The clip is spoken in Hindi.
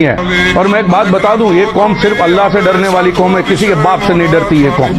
है। और मैं एक बात बता दूँ, ये कौम सिर्फ़ अल्लाह से डरने वाली कौम है, किसी के बाप से नहीं डरती ये कौम।